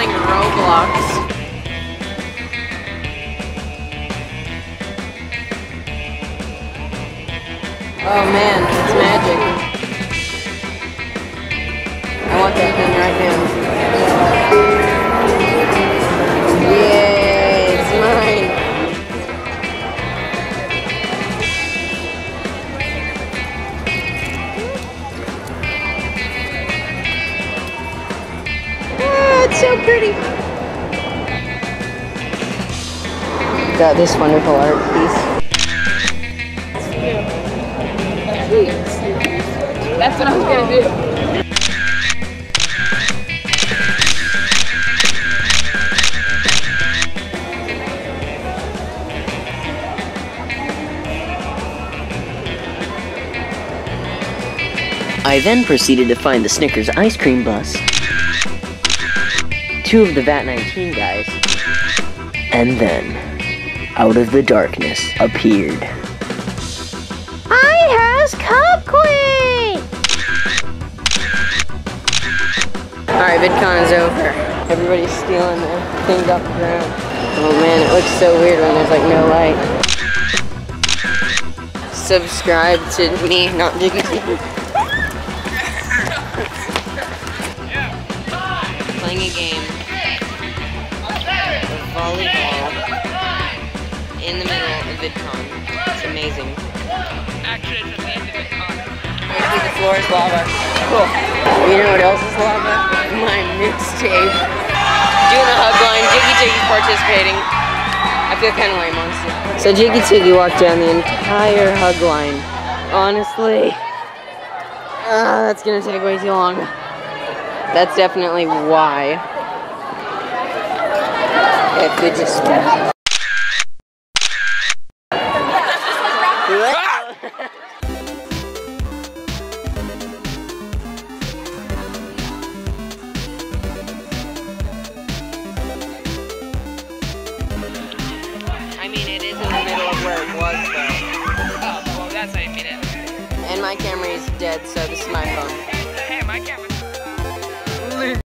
playing Roblox. Oh man, it's magic. I want that thing right now. So pretty. Got this wonderful art piece. That's what I was gonna do. I then proceeded to find the Snickers ice cream bus, two of the VAT 19 guys, and then, out of the darkness, appeared. I has Cupquake! Alright, VidCon is over. Everybody's stealing their things off the ground. Oh man, it looks so weird when there's like no light. Subscribe to me, not Jiggy VidCon. It's amazing. Actually, it's at the end of the floor is lava. Cool. You know what else is lava? My mixtape. Doing the hug line. Jiggy Tiggy's participating. I feel kind of lame, honestly. So Jiggy Jiggy walked down the entire hug line. Honestly. Uh, that's gonna take way too long. That's definitely why. It could just He's dead, so this is my phone.